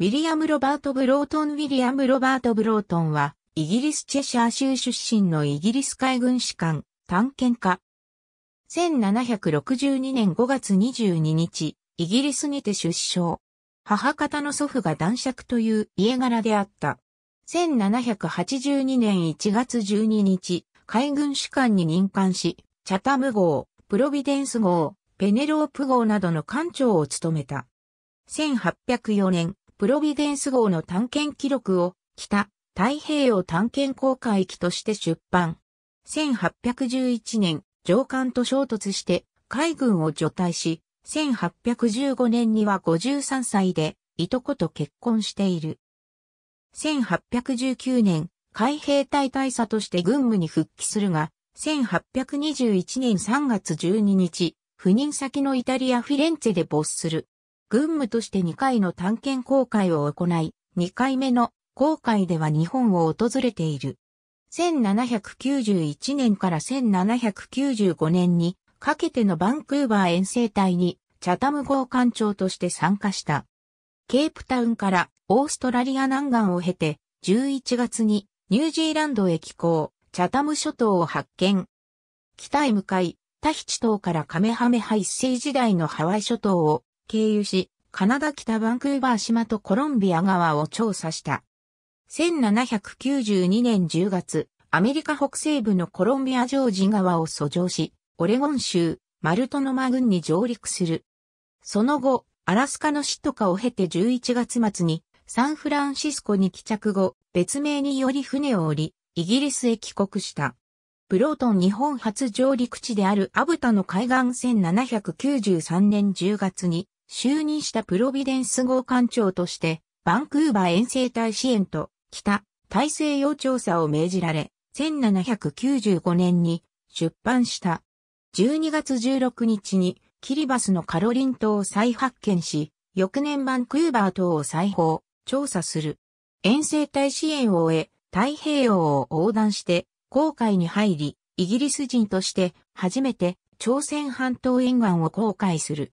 ウィリアム・ロバート・ブロートン・ウィリアム・ロバート・ブロートンは、イギリスチェシャー州出身のイギリス海軍士官、探検家。1762年5月22日、イギリスにて出生。母方の祖父が男爵という家柄であった。1782年1月12日、海軍士官に任官し、チャタム号、プロビデンス号、ペネロープ号などの艦長を務めた。1804年、プロビデンス号の探検記録を北太平洋探検航海記として出版。1811年、上官と衝突して海軍を除隊し、1815年には53歳で、いとこと結婚している。1819年、海兵隊大佐として軍務に復帰するが、1821年3月12日、赴任先のイタリア・フィレンツェで没する。軍務として2回の探検航海を行い、2回目の航海では日本を訪れている。1791年から1795年にかけてのバンクーバー遠征隊にチャタム号艦長として参加した。ケープタウンからオーストラリア南岸を経て11月にニュージーランドへ寄港、チャタム諸島を発見。北へ向かい、タヒチ島からカメハメハ一世時代のハワイ諸島を経由し、カナダ北バンクーバー島とコロンビア川を調査した。1792年10月、アメリカ北西部のコロンビアジョージ川を遡上し、オレゴン州、マルトノマ郡に上陸する。その後、アラスカのシトカを経て11月末に、サンフランシスコに帰着後、別名により船を降り、イギリスへ帰国した。ブロートン日本初上陸地であるアブタの海岸1793年10月に就任したプロビデンス号艦長として、バンクーバー遠征隊支援と北大西洋調査を命じられ、1795年に出版した。12月16日にキリバスのカロリン島を再発見し、翌年バンクーバー島を再訪、調査する。遠征隊支援を終え、太平洋を横断して航海に入り、イギリス人として初めて朝鮮半島沿岸を航海する。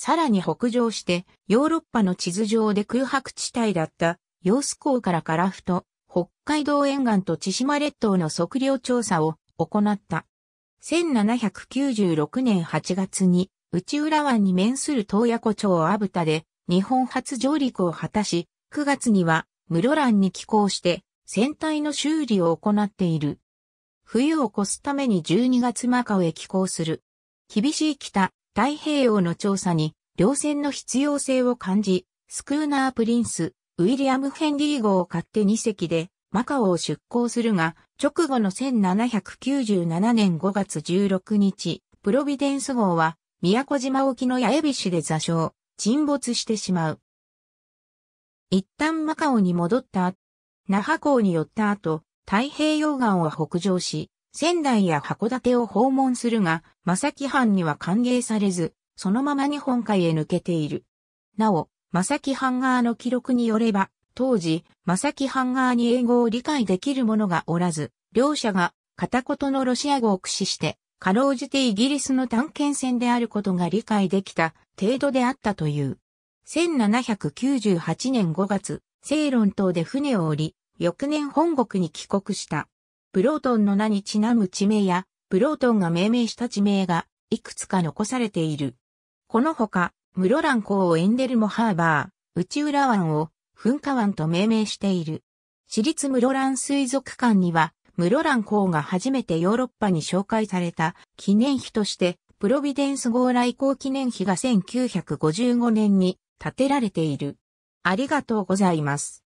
さらに北上してヨーロッパの地図上で空白地帯だったヨース港からカラフト、北海道沿岸と千島列島の測量調査を行った。1796年8月に内浦湾に面する東野湖町アブタで日本初上陸を果たし、9月には室蘭に寄港して船体の修理を行っている。冬を越すために12月マカオへ寄港する。厳しい北太平洋の調査に、両船の必要性を感じ、スクーナープリンス、ウィリアム・ヘンリー号を買って2隻で、マカオを出港するが、直後の1797年5月16日、プロビデンス号は、宮古島沖の八重菱で座礁、沈没してしまう。一旦マカオに戻った那覇港に寄った後、太平洋岸を北上し、仙台や函館を訪問するが、正木藩には歓迎されず、そのまま日本海へ抜けている。なお、正木藩側の記録によれば、当時、正木藩側に英語を理解できる者がおらず、両者が片言のロシア語を駆使して、かろうじてイギリスの探検船であることが理解できた程度であったという。1798年5月、セイロン島で船を降り、翌年本国に帰国した。ブロートンの名にちなむ地名や、ブロートンが命名した地名が、いくつか残されている。このほか、室蘭港をエンデルモハーバー、内浦湾を噴火湾と命名している。私立室蘭水族館には、室蘭港が初めてヨーロッパに紹介された記念碑として、プロビデンス号来航記念碑が1955年に建てられている。ありがとうございます。